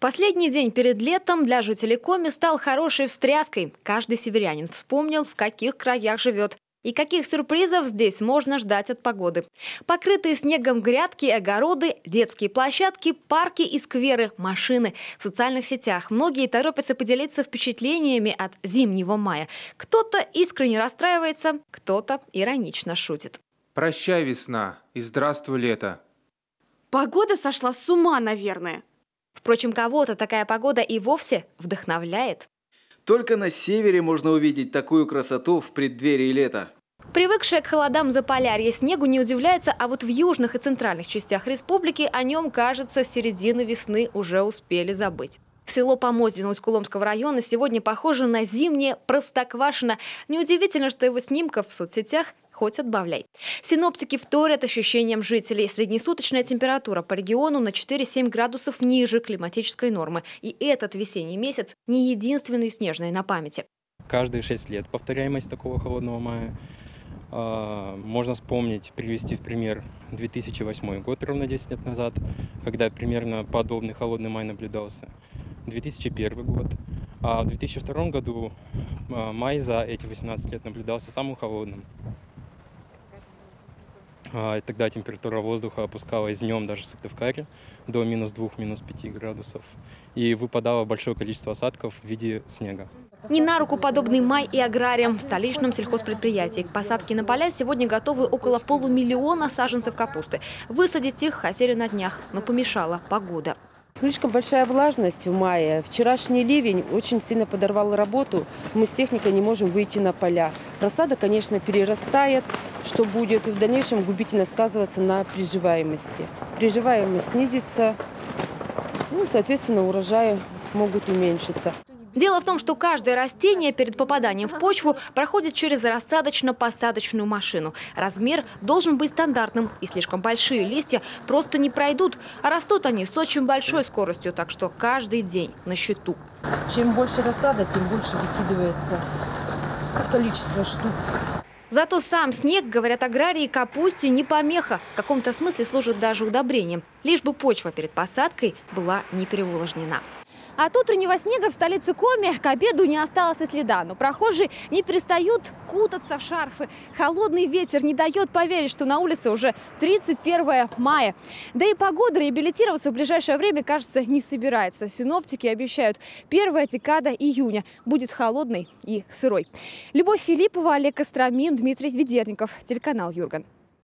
Последний день перед летом для жителей Коми стал хорошей встряской. Каждый северянин вспомнил, в каких краях живет и каких сюрпризов здесь можно ждать от погоды. Покрытые снегом грядки, огороды, детские площадки, парки и скверы, машины. В социальных сетях многие торопятся поделиться впечатлениями от зимнего мая. Кто-то искренне расстраивается, кто-то иронично шутит. Прощай, весна, и здравствуй, лето. Погода сошла с ума, наверное. Впрочем, кого-то такая погода и вовсе вдохновляет. Только на севере можно увидеть такую красоту в преддверии лета. Привыкшая к холодам за полярье снегу не удивляется, а вот в южных и центральных частях республики о нем, кажется, с середины весны уже успели забыть. Село Помоздино Усть-Куломского района сегодня похоже на зимнее Простоквашино. Неудивительно, что его снимков в соцсетях хоть отбавляй. Синоптики вторят ощущениям жителей. Среднесуточная температура по региону на 4-7 градусов ниже климатической нормы. И этот весенний месяц не единственный снежный на памяти. Каждые 6 лет повторяемость такого холодного мая. А, можно вспомнить, привести в пример 2008 год, ровно 10 лет назад, когда примерно подобный холодный май наблюдался. 2001 год. А в 2002 году а, май за эти 18 лет наблюдался самым холодным. А, тогда температура воздуха опускалась днем даже в Сыктывкаре до минус 2, минус 5 градусов. И выпадало большое количество осадков в виде снега. Не на руку подобный май и аграриям в столичном сельхозпредприятии. К посадке на поля сегодня готовы около полумиллиона саженцев капусты. Высадить их хотели на днях, но помешала погода. Слишком большая влажность в мае. Вчерашний ливень очень сильно подорвал работу. Мы с техникой не можем выйти на поля. Рассада, конечно, перерастает, что будет в дальнейшем губительно сказываться на приживаемости. Приживаемость снизится, ну, соответственно, урожаи могут уменьшиться. Дело в том, что каждое растение перед попаданием в почву проходит через рассадочно-посадочную машину. Размер должен быть стандартным, и слишком большие листья просто не пройдут. А растут они с очень большой скоростью, так что каждый день на счету. Чем больше рассада, тем больше выкидывается количество штук. Зато сам снег, говорят аграрии, капусте не помеха. В каком-то смысле служит даже удобрением, лишь бы почва перед посадкой была не переувлажнена. От утреннего снега в столице Коми к обеду не осталось и следа. Но прохожие не перестают кутаться в шарфы. Холодный ветер не дает поверить, что на улице уже 31 мая. Да и погода реабилитироваться в ближайшее время, кажется, не собирается. Синоптики обещают, первая декада июня будет холодной и сырой. Любовь Филиппова, Олег Костромин, Дмитрий Ведерников, телеканал «Юрган».